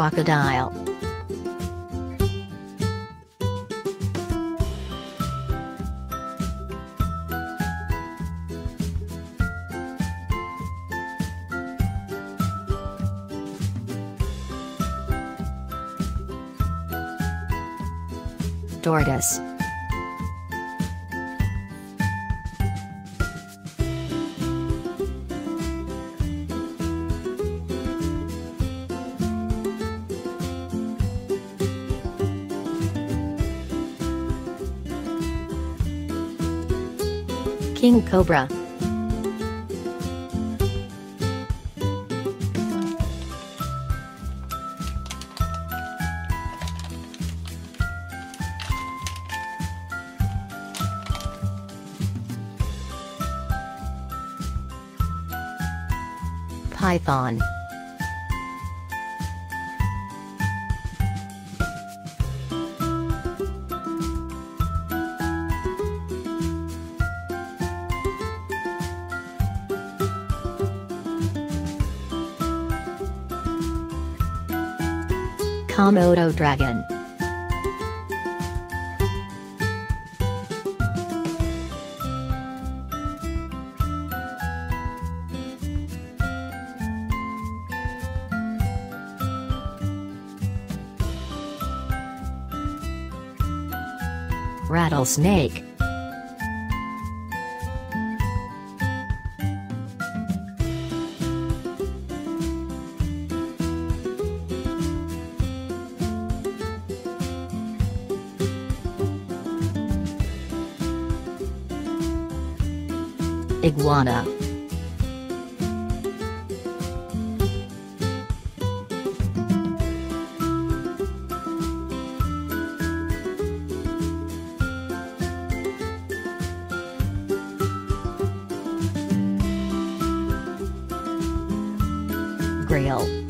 crocodile. Tortoise. King Cobra. Python. Komodo dragon. Rattlesnake. Iguana. Grail.